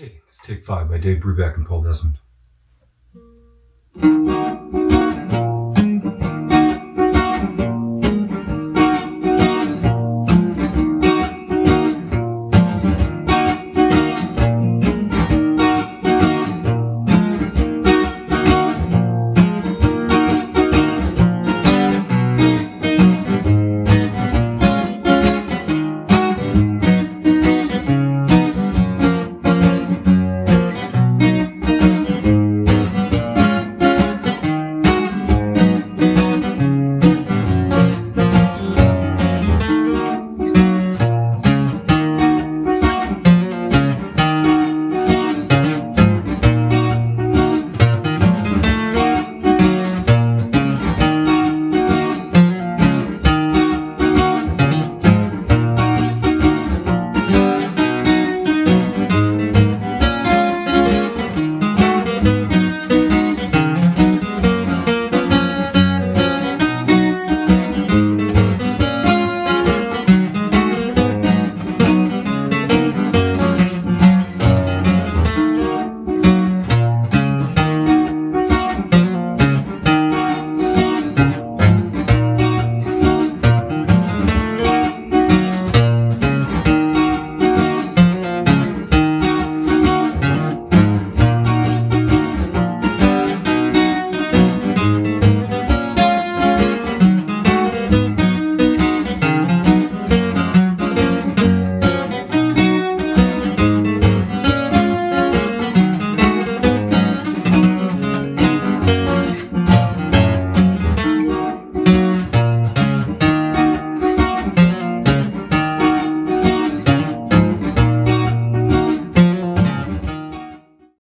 Hey, it's Take Five by Dave Brubeck and Paul Desmond.